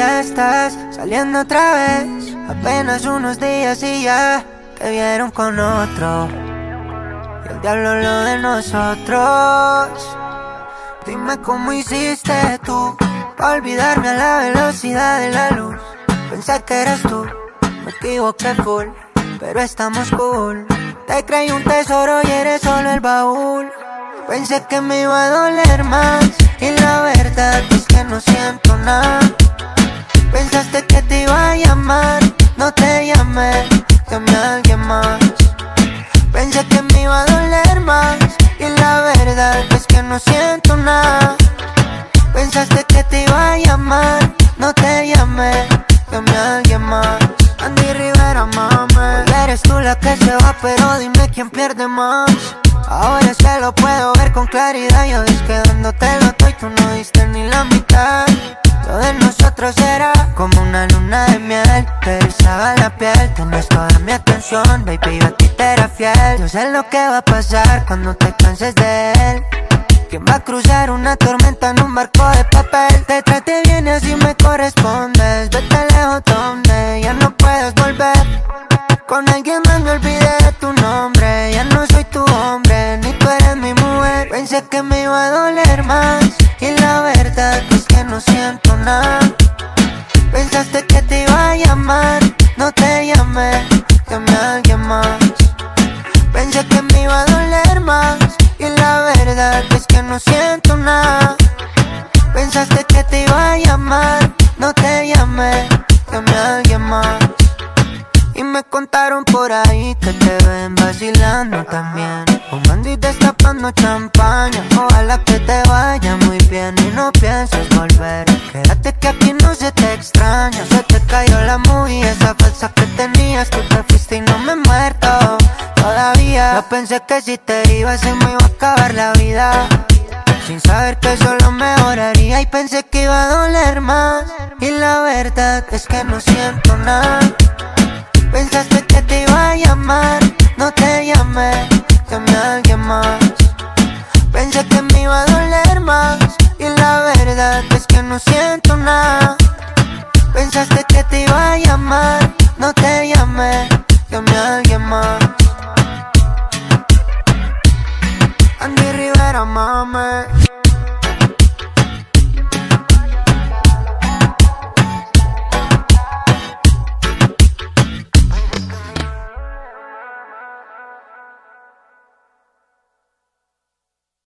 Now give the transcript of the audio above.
ya estás saliendo otra vez. Apenas unos días y ya te vieron con otro. Y el diablo lo de nosotros. Dime cómo hiciste tú para olvidarme a la velocidad de la luz. Pensé que eras tú, me equivoqué full, pero estamos cool. Te creí un tesoro y eres solo el baúl. Pensé que me iba a doler más y la no te llamé, llamé a alguien más. Andy Rivera, mame. Eres tú la que se va, pero dime quién pierde más. Ahora que lo puedo ver con claridad. Yo ves que dándote lo y tú no diste ni la mitad. Lo de nosotros era como una luna de miel. Te rizaba la piel, tienes toda mi atención. Baby, yo a ti te era fiel. Yo sé lo que va a pasar cuando te canses de él. ¿Quién va a cruzar una tormenta en un barco de papel? Te trate bien y así me correspondes. Vete lejos donde ya no puedes volver. Con alguien más me olvidé de tu nombre. Ya no soy tu hombre, ni tú eres mi mujer. Pensé que me iba a doler más. Y la verdad es que no siento nada. Pensaste que te iba a llamar, no te llamé contaron por ahí que te ven vacilando también. Fumando y destapando champaña Ojalá que te vaya muy bien y no pienses volver. Quédate que aquí no se te extraña Se te cayó la movie, esa falsa que tenías Tú te y no me he muerto Todavía. Yo pensé que si te ibas se me iba a acabar la vida. Sin saber que solo mejoraría y pensé que iba a doler más. Y la verdad es que no siento nada Pensaste que te iba a llamar, no te llamé, llamé a alguien más. Pensé que me iba a doler más, y la verdad es que no siento nada. Pensaste que te iba a llamar, no te llamé, llamé a alguien más. Andy Rivera, mame.